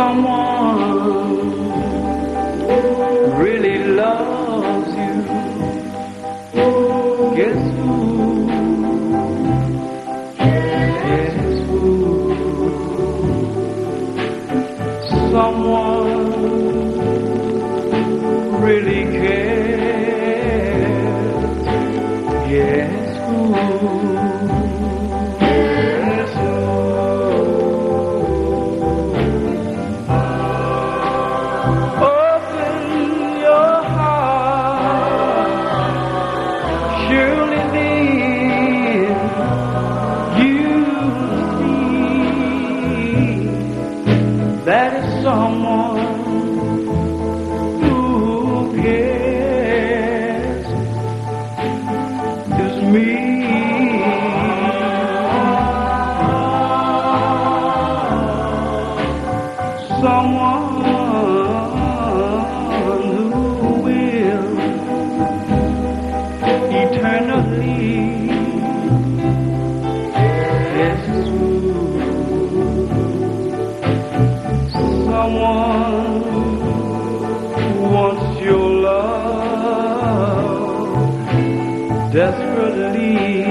Someone really loves you. Guess who? Guess who? Someone really cares. Guess who? Someone who cares. Is me. Someone someone wants your love desperately.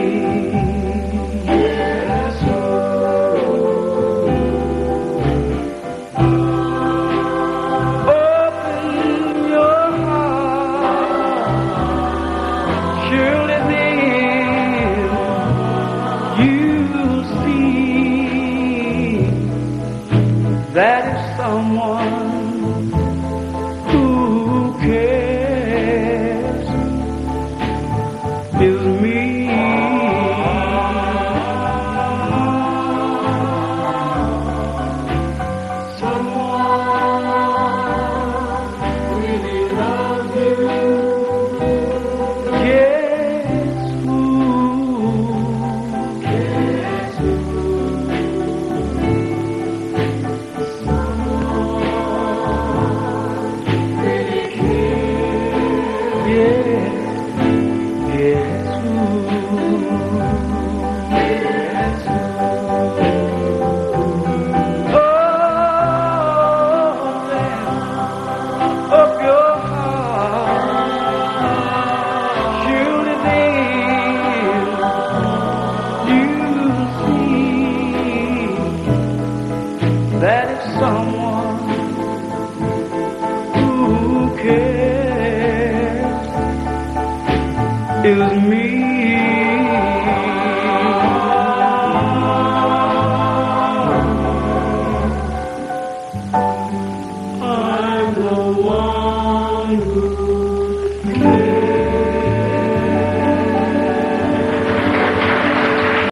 That someone who cares is me. Someone who cares is me.